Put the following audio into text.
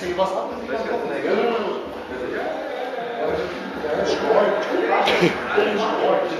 Hast du hier was ab? Hast du